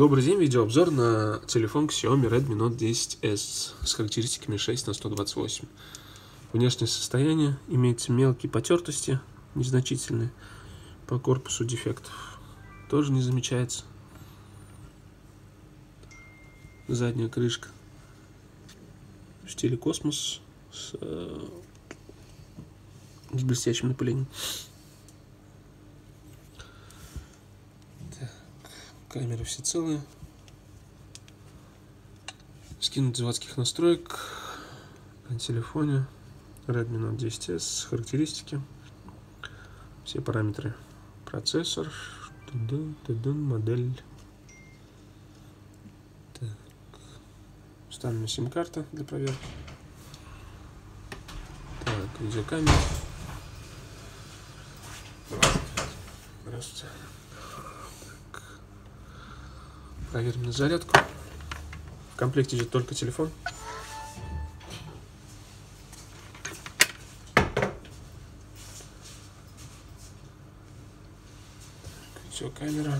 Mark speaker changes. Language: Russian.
Speaker 1: Добрый день, видеообзор на телефон Xiaomi Redmi Note 10s с характеристиками 6 на 128. Внешнее состояние имеется мелкие потертости, незначительные, по корпусу дефектов тоже не замечается. Задняя крышка в стиле космос с, э, с блестящим напылением. Камеры все целые. Скинуть заводских настроек на телефоне Redmi Note 10s, характеристики, все параметры. Процессор, модель. Так. Вставлена сим-карта для проверки. Так, видеокамера. Здравствуйте. Здравствуйте. Проверим на зарядку. В комплекте идет только телефон. Все, камера.